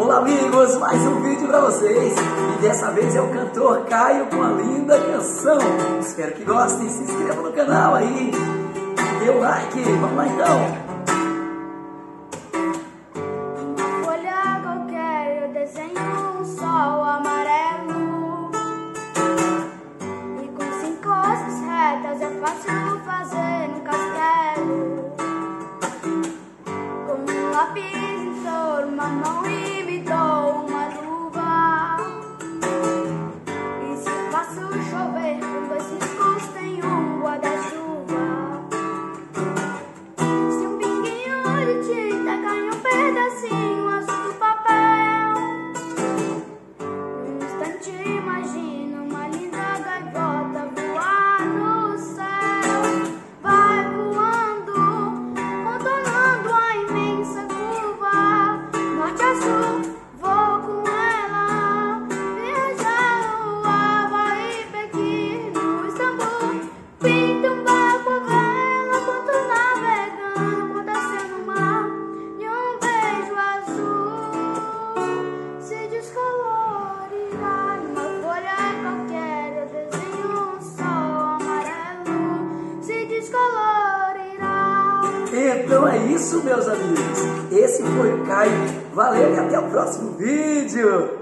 Olá amigos, mais um vídeo para vocês e dessa vez é o cantor Caio com a linda canção. Espero que gostem, se inscreva no canal aí, dê o like, vamos lá então. Em forma, mão imitou uma luva. E se eu faço chover Então é isso meus amigos, esse foi o Caio, valeu e até o próximo vídeo.